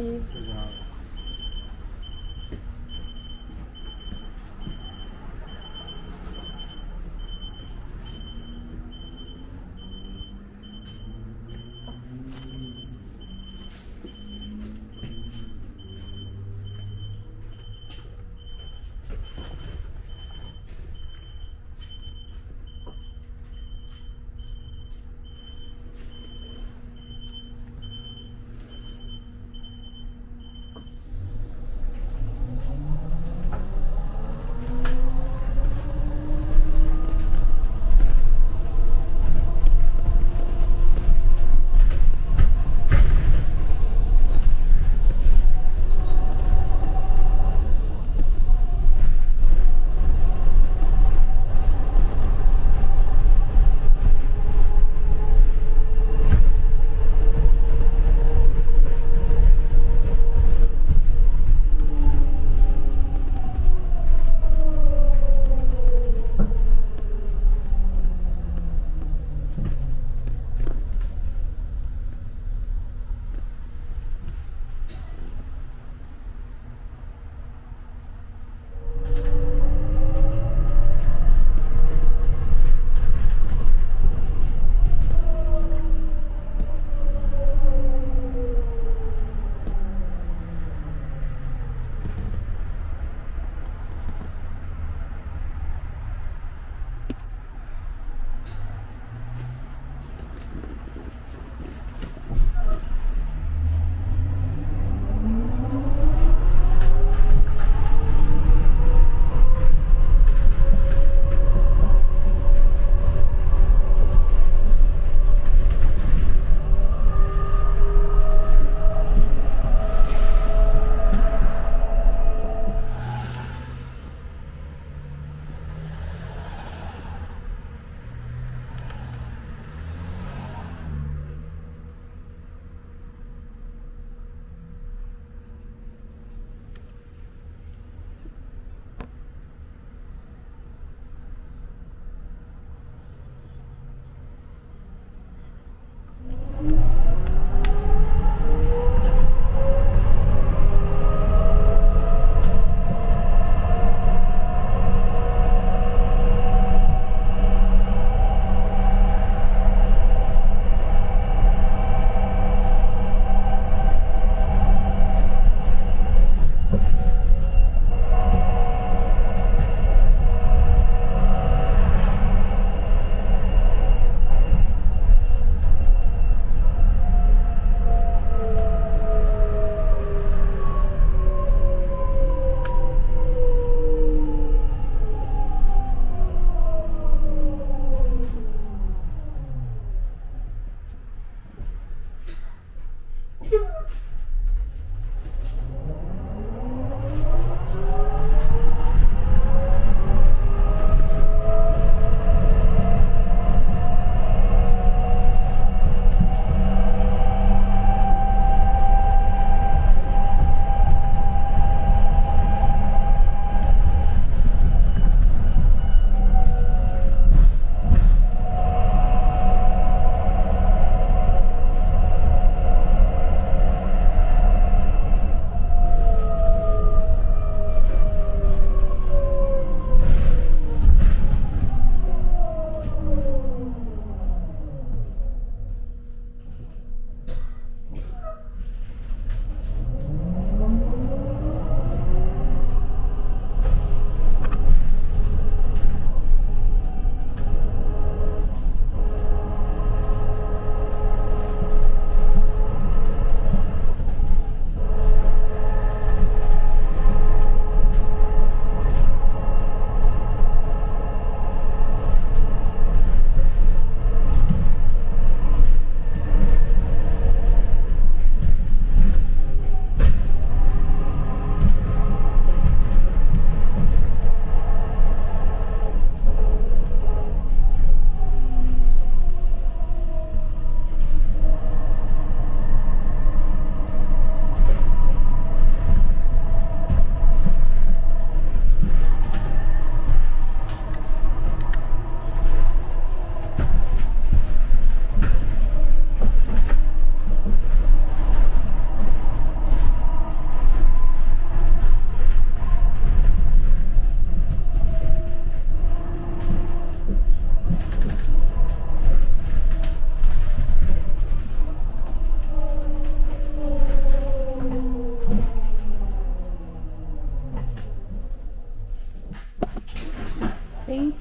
you.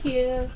Thank you.